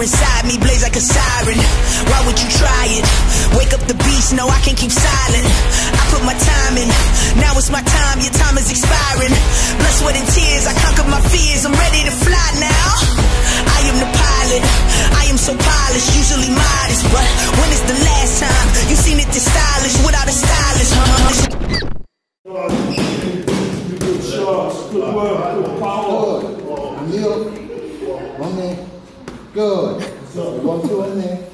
fire inside me blaze like a siren. Why would you try it? Wake up the beast, no, I can't keep silent. I put my time in, now it's my time, your time is expiring. Blood, sweat, and tears, I conquered my fears, I'm ready to fly now. I am the pilot, I am so polished, usually modest, but when is the last time you seen it this stylish without a stylist, huh? Good shots, good work, good power. Oh, Good. Kneel. One. Two in there.